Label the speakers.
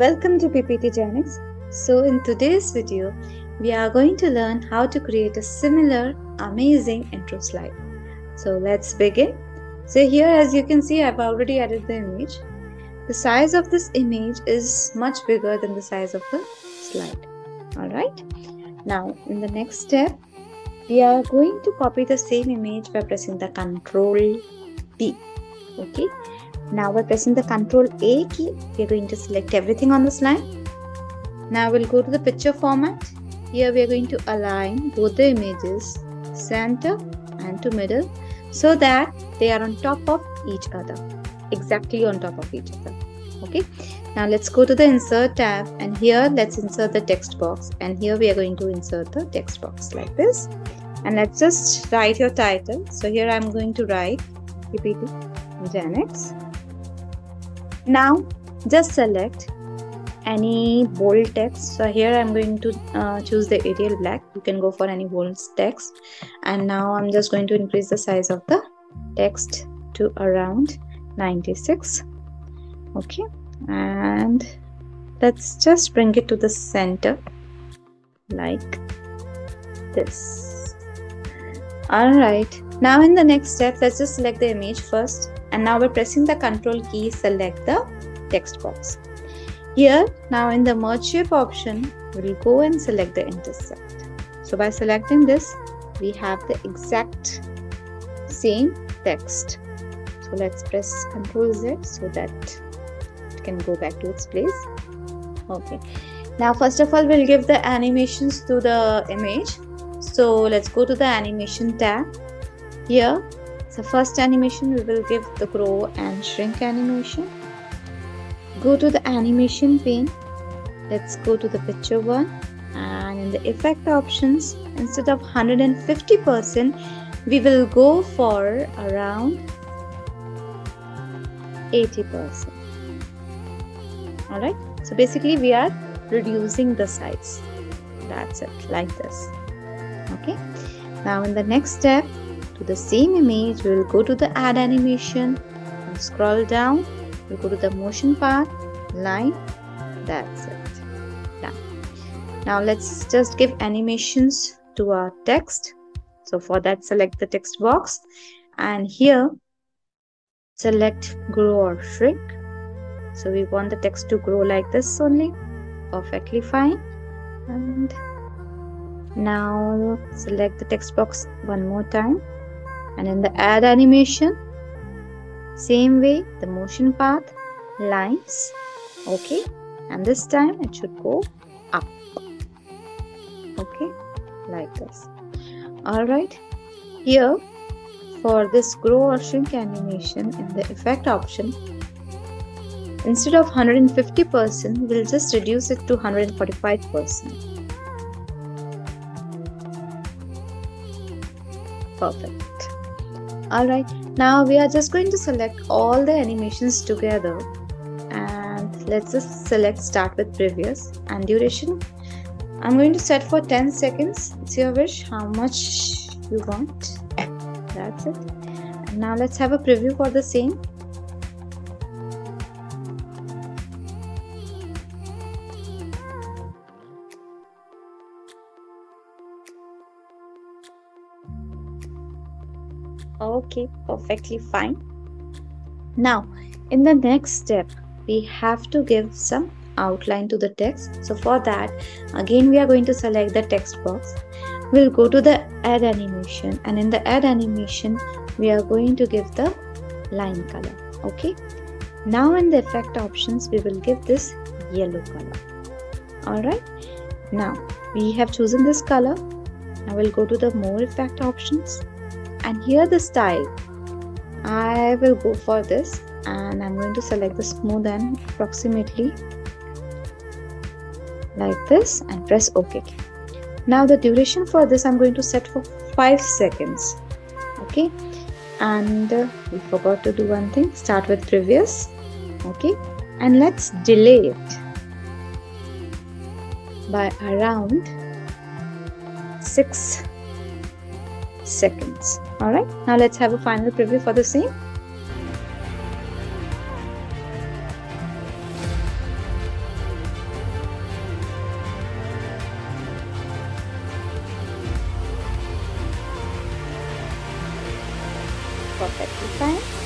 Speaker 1: Welcome to PPTGenics. So in today's video, we are going to learn how to create a similar amazing intro slide. So let's begin. So here as you can see, I've already added the image. The size of this image is much bigger than the size of the slide. Alright. Now in the next step, we are going to copy the same image by pressing the Control P. Okay. Now by pressing the Control A key, we are going to select everything on the slide. Now we'll go to the picture format. Here we are going to align both the images center and to middle so that they are on top of each other exactly on top of each other. Okay? Now let's go to the insert tab and here let's insert the text box and here we are going to insert the text box like this. And let's just write your title. So here i'm going to write genics now just select any bold text. So here i'm going to uh, choose the arial black. You can go for any bold text. And now i'm just going to increase the size of the text to around 96 okay. And let's just bring it to the center like this. All right now in the next step let's just select the image first. And now by pressing the control key select the text box. Here now in the merge shape option we'll go and select the intersect so by selecting this we have the exact same text. So let's press ctrl z so that it can go back to its place. Okay. Now first of all we'll give the animations to the image. So let's go to the animation tab here so first animation we will give the grow and shrink animation go to the animation pane let's go to the picture one and in the effect options instead of 150 percent we will go for around 80%. Alright, so basically we are reducing the size. That's it, like this. Okay, now in the next step, to the same image, we will go to the add animation and scroll down. We'll go to the motion path, line. That's it. Done. Now let's just give animations to our text. So for that, select the text box and here select grow or shrink so we want the text to grow like this only perfectly fine and now select the text box one more time and in the add animation same way the motion path lines okay? And this time it should go up. Okay? Like this. All right here for this grow or shrink animation in the effect option, instead of 150%, we'll just reduce it to 145%. Perfect. Alright, now we are just going to select all the animations together. And let's just select start with previous and duration. I'm going to set for 10 seconds. It's your wish. How much you want. That's it. And now let's have a preview for the same okay perfectly fine. Now in the next step we have to give some outline to the text. So for that again we are going to select the text box. We'll go to the add animation and in the add animation we are going to give the line color okay? Now in the effect options we will give this yellow color all right now we have chosen this color. Now we'll go to the more effect options and here the style. I will go for this and I'm going to select the smooth and approximately like this and press OK. Now the duration for this i'm going to set for 5 seconds. Okay and uh, we forgot to do one thing. Start with previous. Okay and let's delay it by around 6 seconds all right now let's have a final preview for the scene. perfectly fine